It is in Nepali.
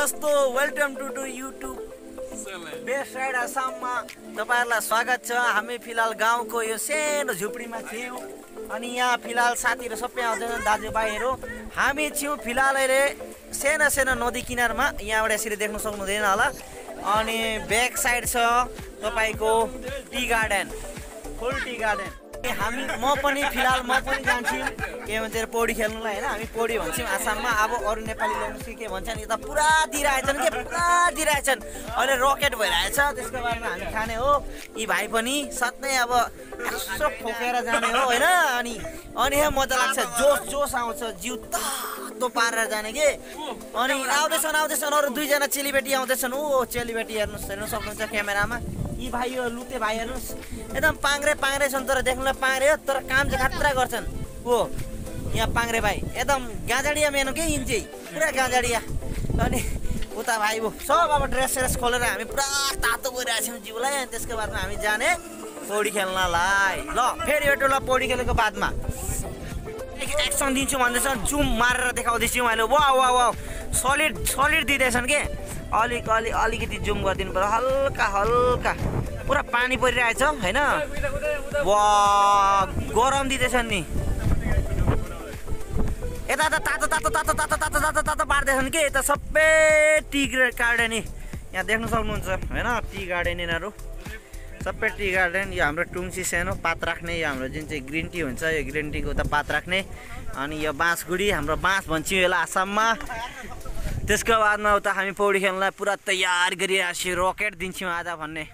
जस्तो welcome to to YouTube best ride आसाममा तपाईँहरूलाई स्वागत छ। हामी फिलहाल गाउँको यो सानो झुपडीमा थियौँ। अनि यहाँ फिलहाल साथीहरू सबै आउँदैछन् दाजुभाइहरू। हामी छौँ फिलहाल अहिले सानो सानो नदी किनारमा। यहाँबाट यसरी देख्न सक्नुहुँदैन होला। अनि ब्याक साइड छ तपाईँको tea garden full tea garden हामी म पनि फिलहाल म पनि जान्छु। के भन्छ पौडी खेल्नुलाई होइन? हामी पौडी भन्छौँ आसाममा। अब अरू नेपाली ल्याङ्ग्वेज के भन्छन् यता पुरा दिइरहेछन् के? पुरा दिइरहेछन्। अहिले रकेट भइरहेछ त्यसको बारेमा हामी खाने हो। यी भाइ पनि साथै अब यसो ठोकेर जाने हो होइन? अनि अनि मजा लाग्छ। जोस जोस आउँछ जिउ तातो पारेर जाने के? अनि आउँदैछन् आउँदैछन्। अरू दुईजना चेलीबेटी आउँदैछन्। ओ चेलीबेटी हेर्नुहोस् हेर्नु सक्नुहुन्छ क्यामेरामा। यी भाइ यो लुते भाइ हेर्नुहोस् एकदम पाङ्रे पाङ्रे छन् तर देख्नुलाई पाङ्रे हो तर काम चाहिँ खतरा गर्छन्। हो यहाँ पाङ्रे भाइ एकदम गाँजाडिया मेनो के यिन चाहिँ? पुरा गाँजाडिया। अनि उता भाइ हो सब अब ड्रेस स्रेस खोलेर हामी पुरा तातो गइरहेको छौँ जिउलाई अनि त्यसको बादमा हामी जाने पौडी खेल्नलाई। ल फेरि एउटा ल पौडी खेलेको बादमा। एक्सन दिन्छु भन्दैछ जुम मारेर देखाउँदैछु। मैले वा वा वा सलिड सलिड दिँदैछन् के? अलिक अलिक अलिकति जुम गरिदिनु पर्यो। हल्का हल्का। पुरा पानी परिरहेछ होइन? वा गरम दिँदैछन् नि। यता त तातो तातो तातो तातो तातो तातो तातो पार्दैछन् कि? यता सबै टी गार्डन यहाँ देख्न सक्नुहुन्छ होइन? टी गार्डन यिनीहरू। सबै टी गार्डन यो हाम्रो टुङ्सी सानो पात राख्ने यो हाम्रो जुन चाहिँ ग्रिन टी हुन्छ यो ग्रिन टीको उता पात राख्ने। अनि यो बाँसगुडी हाम्रो बाँस भन्छौँ यसलाई आसाममा। त्यसको बादमा उता हामी पौडी खेल्नलाई पुरा तयार गरिरहेको रकेट दिन्छौँ आज भन्ने।